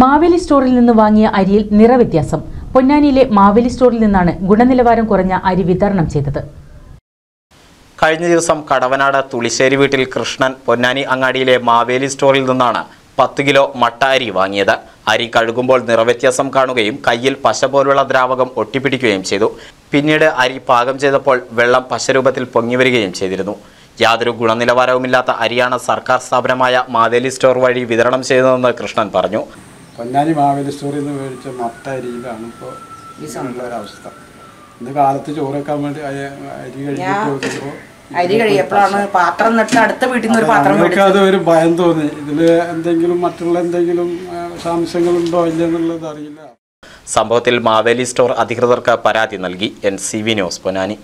മാവേലി സ്റ്റോറിൽ നിന്ന് വാങ്ങിയ അരിയിൽ നിറവ്യത്യാസം. പൊന്നാനിയിലെ മാവേലി സ്റ്റോറിൽ നിന്നാണ് ഗുണനിലവാരം കുറഞ്ഞ അരി വിതരണം ചെയ്തത്. കഴിഞ്ഞ ദിവസം കടവനാട് തുളിശ്ശേരി വീട്ടിൽ കൃഷ്ണൻ പൊന്നാനി അങ്ങാടിയിലെ മാവേലി സ്റ്റോറിൽ നിന്നാണ് പത്ത് കിലോ മട്ട അരി വാങ്ങിയത്. അരി കഴുകുമ്പോൾ നിറവ്യത്യാസം കാണുകയും കയ്യിൽ പശ പോലുള്ള ദ്രാവകം ഒട്ടിപ്പിടിക്കുകയും ചെയ്തു. പിന്നീട് അരി പാകം ചെയ്തപ്പോൾ വെള്ളം പശരൂപത്തിൽ പൊങ്ങി വരികയും ചെയ്തിരുന്നു. യാതൊരു ഗുണനിലവാരവുമില്ലാത്ത അരിയാണ് സർക്കാർ സ്ഥാപനമായ മാവേലി സ്റ്റോർ വഴി വിതരണം ചെയ്തതെന്ന് കൃഷ്ണൻ പറഞ്ഞു. പൊന്നാനി മാവേലി സ്റ്റോറിൽ നിന്ന് മേടിച്ച മത്ത അരിയിലാണ് ഇപ്പോൾ ഈ ഒരവസ്ഥ ഇന്ന് കാലത്ത് ചോറ് വെക്കാൻ വേണ്ടി അരി കഴിച്ചിട്ട് നോക്കുമ്പോൾ അരി കഴിയപ്പോഴാണ് പാത്രം നട്ട് അടുത്ത വീട്ടിൽ നിന്ന് ഒരു പാത്രം അത് ഒരു ഭയം തോന്നി. ഇതിൽ എന്തെങ്കിലും മറ്റുള്ള എന്തെങ്കിലും സാംശങ്ങളുണ്ടോ ഇല്ലെന്നുള്ളത് അറിയില്ല. സംഭവത്തിൽ മാവേലി സ്റ്റോർ അധികൃതർക്ക് പരാതി നൽകി N C V news Ponnani.